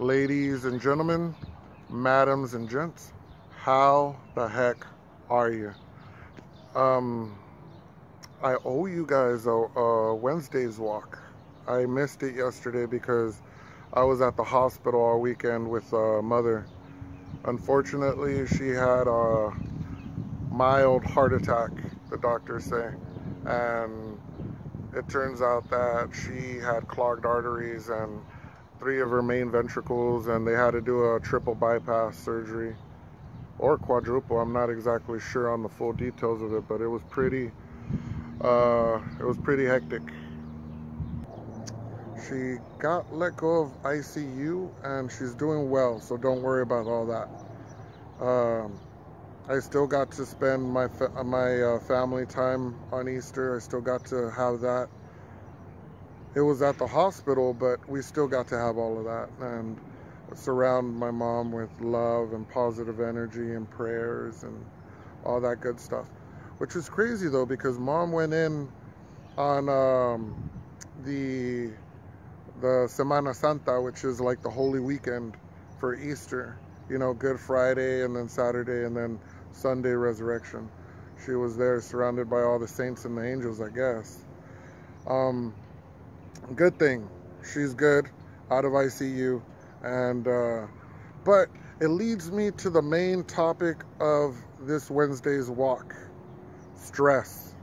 ladies and gentlemen, madams and gents, how the heck are you? Um, I owe you guys a, a Wednesday's walk. I missed it yesterday because I was at the hospital all weekend with uh, mother. Unfortunately, she had a mild heart attack, the doctors say, and it turns out that she had clogged arteries and three of her main ventricles and they had to do a triple bypass surgery. Or quadruple i'm not exactly sure on the full details of it but it was pretty uh, it was pretty hectic. She got let go of icu and she's doing well so don't worry about all that. Um, i still got to spend my my uh, family time on easter. I still got to have that it was at the hospital, but we still got to have all of that and surround my mom with love and positive energy and prayers and all that good stuff. Which was crazy though, because mom went in on um, the the Semana Santa, which is like the Holy Weekend for Easter. You know, Good Friday and then Saturday and then Sunday Resurrection. She was there surrounded by all the saints and the angels, I guess. Um, good thing. She's good. Out of ICU and uh, but it leads me to the main topic of this Wednesday's walk. Stress.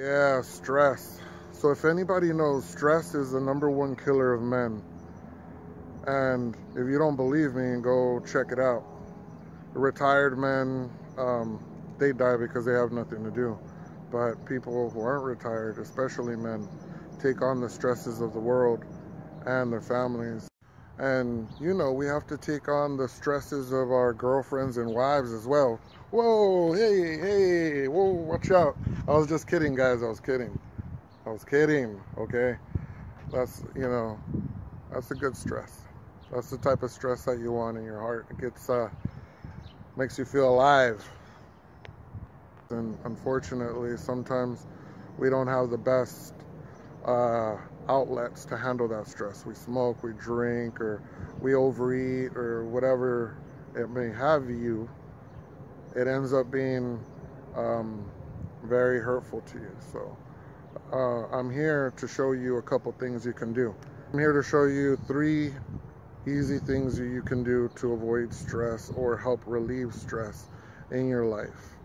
Yeah stress. So if anybody knows stress is the number one killer of men. And if you don't believe me go check it out. Retired men um, they die because they have nothing to do. But people who aren't retired especially men take on the stresses of the world and their families. And, you know, we have to take on the stresses of our girlfriends and wives as well. Whoa, hey, hey, whoa, watch out. I was just kidding, guys. I was kidding. I was kidding, okay? That's, you know, that's a good stress. That's the type of stress that you want in your heart. It gets, uh, makes you feel alive. And unfortunately, sometimes we don't have the best uh, outlets to handle that stress. We smoke, we drink, or we overeat, or whatever it may have you. It ends up being um, very hurtful to you. So uh, I'm here to show you a couple things you can do. I'm here to show you three easy things you can do to avoid stress or help relieve stress in your life.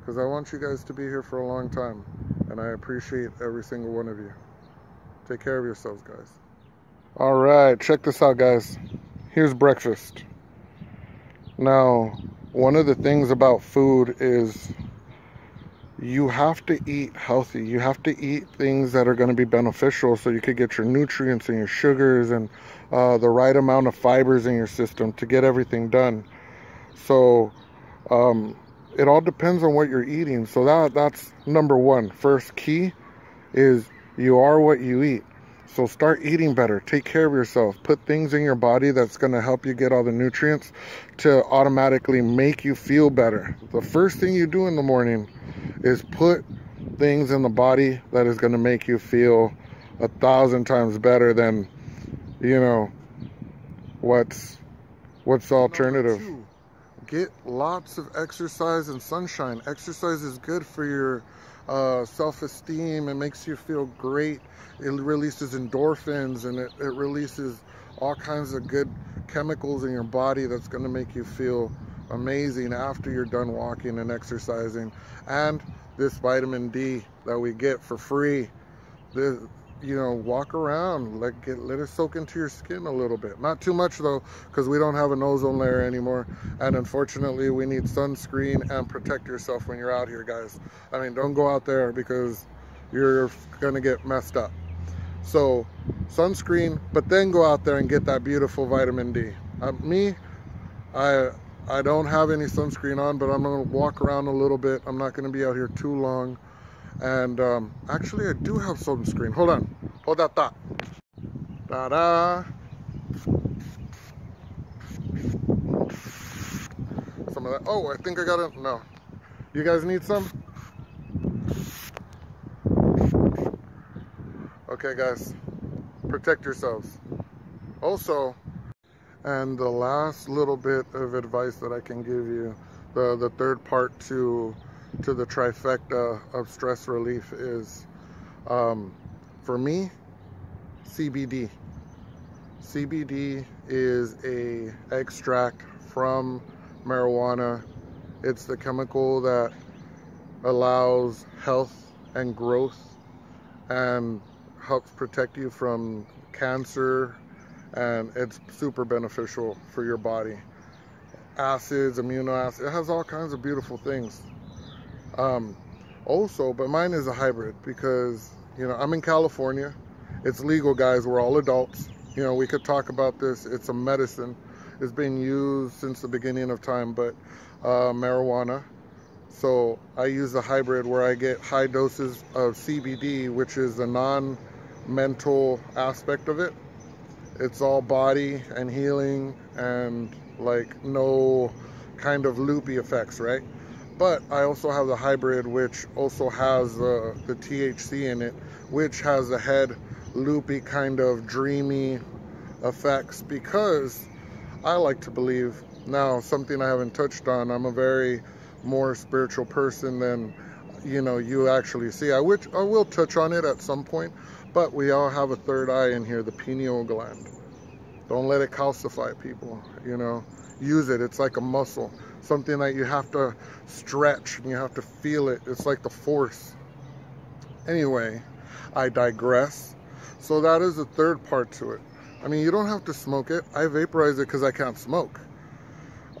Because I want you guys to be here for a long time, and I appreciate every single one of you. Take care of yourselves, guys. All right, check this out, guys. Here's breakfast. Now, one of the things about food is you have to eat healthy. You have to eat things that are going to be beneficial so you could get your nutrients and your sugars and uh, the right amount of fibers in your system to get everything done. So, um, it all depends on what you're eating. So that that's number one. First key is you are what you eat. So start eating better. Take care of yourself. Put things in your body that's going to help you get all the nutrients to automatically make you feel better. The first thing you do in the morning is put things in the body that is going to make you feel a thousand times better than, you know, what's what's the alternative. Get lots of exercise and sunshine. Exercise is good for your uh, self-esteem. It makes you feel great. It releases endorphins and it, it releases all kinds of good chemicals in your body that's going to make you feel amazing after you're done walking and exercising. And this vitamin D that we get for free. This, you know, walk around, let get let it soak into your skin a little bit. Not too much though, because we don't have an ozone layer anymore. And unfortunately, we need sunscreen and protect yourself when you're out here, guys. I mean, don't go out there because you're gonna get messed up. So, sunscreen, but then go out there and get that beautiful vitamin D. Uh, me, I I don't have any sunscreen on, but I'm gonna walk around a little bit. I'm not gonna be out here too long. And um, actually, I do have sunscreen. Hold on. Hold that thought. Da-da. Some of that. Oh, I think I got it. No. You guys need some? Okay, guys. Protect yourselves. Also, And the last little bit of advice that I can give you, the, the third part to to the trifecta of stress relief is um, for me CBD. CBD is a extract from marijuana. It's the chemical that allows health and growth and helps protect you from cancer and it's super beneficial for your body. Acids, amino acids, it has all kinds of beautiful things. Um, also, but mine is a hybrid because, you know, I'm in California. It's legal, guys. We're all adults. You know, we could talk about this. It's a medicine. It's been used since the beginning of time, but uh, marijuana. So I use a hybrid where I get high doses of CBD, which is the non-mental aspect of it. It's all body and healing and like no kind of loopy effects, right? But I also have the hybrid, which also has uh, the THC in it, which has the head loopy kind of dreamy effects because I like to believe now something I haven't touched on. I'm a very more spiritual person than you know you actually see. I which I will touch on it at some point, but we all have a third eye in here, the pineal gland. Don't let it calcify people. You know, use it. It's like a muscle something that you have to stretch and you have to feel it. It's like the force. Anyway, I digress. So that is the third part to it. I mean, you don't have to smoke it. I vaporize it because I can't smoke.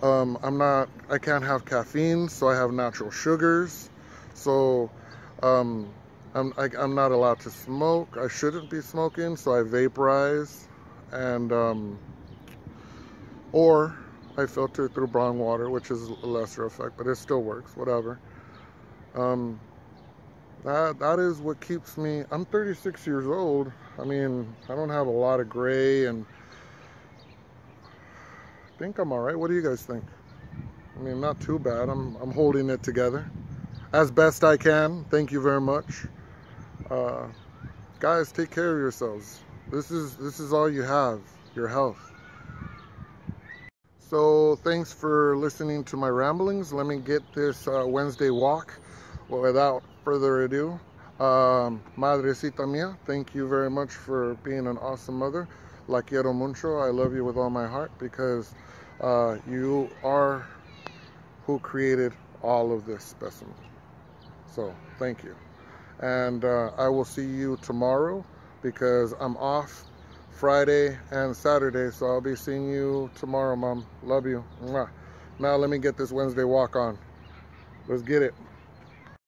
Um, I'm not, I can't have caffeine, so I have natural sugars. So um, I'm, I, am not allowed to smoke. I shouldn't be smoking, so I vaporize. And, um, or I filter through brown water, which is a lesser effect, but it still works, whatever. Um, that, that is what keeps me, I'm 36 years old. I mean, I don't have a lot of gray and I think I'm all right. What do you guys think? I mean, not too bad. I'm, I'm holding it together as best I can. Thank you very much. Uh, guys, take care of yourselves. This is, this is all you have, your health. So thanks for listening to my ramblings. Let me get this uh, Wednesday walk well, without further ado. Um, Madrecita mía, thank you very much for being an awesome mother. La quiero mucho. I love you with all my heart because uh, you are who created all of this specimen. So thank you. And uh, I will see you tomorrow because I'm off Friday and Saturday. So I'll be seeing you tomorrow, Mom. Love you. Now let me get this Wednesday walk on. Let's get it.